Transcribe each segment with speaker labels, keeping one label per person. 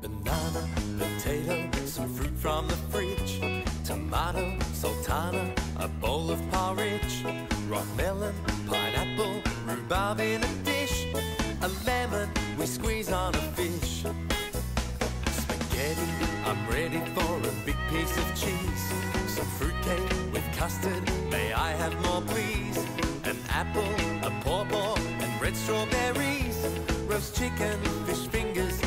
Speaker 1: Banana, potato, some fruit from the fridge. Tomato, sultana, a bowl of porridge. Rock melon, pineapple, rhubarb in a dish. A lemon we squeeze on a fish. Spaghetti, I'm ready for a big piece of cheese. Some fruitcake with custard, may I have more please? An apple, a pawpaw, and red strawberries. Roast chicken, fish fingers,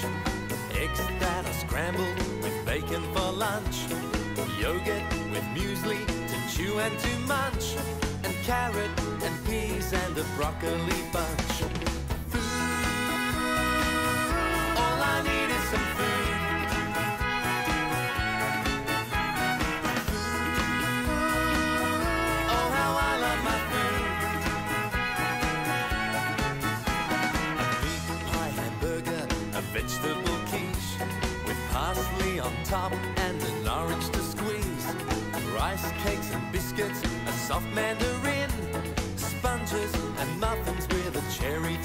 Speaker 1: crunch. Eggs that are scrambled with bacon for lunch. Yogurt with muesli to chew and to munch. And carrot and peas and a broccoli bunch. quiche with parsley on top and an orange to squeeze. Rice cakes and biscuits, a soft mandarin, sponges and muffins with a cherry